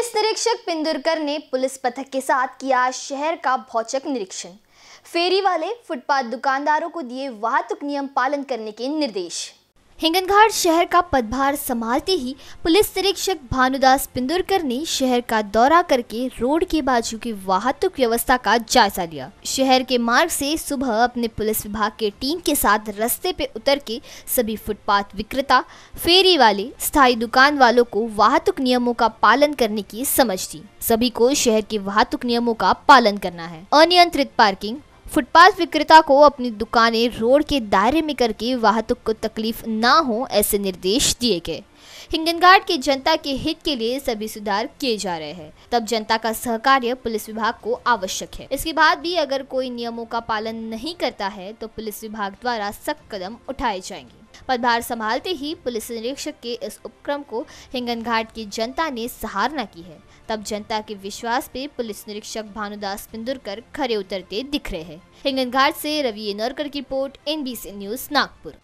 Police निरीक्षक पिंदुरकर ने police पथक के साथ किया शहर का भौचक निरीक्षण। फेरी वाले फुटपाथ दुकानदारों को दिए वाहतुक नियम पालन करने के निर्देश। हिंगनघाट शहर का पदभार संभालते ही पुलिस निरीक्षक भानुदास पिंदुरकर ने शहर का दौरा करके रोड के बाजू की वाहतुक व्यवस्था का जायजा लिया। शहर के मार्ग से सुबह अपने पुलिस विभाग के टीम के साथ रस्ते पे उतर के सभी फुटपाथ विक्रेता, फेरी वाले, स्थायी दुकान वालों को वाहतुक नियमों का पालन करने की समझ दी। सभी को शहर के वाहतुक नियमों का पालन करना है। अनियंत्रित पार्किंग फुटपाथ विक्रेता को अपनी दुकानें रोड के दायरे में करके वाहतुक को तकलीफ़ ना हो, ऐसे निर्देश दिए गए। हिंगनघाट की जनता के हित के लिए सभी सुधार किए जा रहे हैं। तब जनता का सहकार्य पुलिस विभाग को आवश्यक है। इसके बाद भी अगर कोई नियमों का पालन नहीं करता है तो पुलिस विभाग द्वारा सख्त कदम उठाए जाएँगे। पदभार संभालते ही पुलिस निरीक्षक के इस उपक्रम को हिंगन घाट की जनता ने सहारना की है। तब जनता के विश्वास पे पुलिस निरीक्षक भानुदास पिंदुरकर खरे उतरते दिख रहे हैं। हिंगन घाट से रवि नरकर की रिपोर्ट, एनबीसी न्यूज़, नागपुर।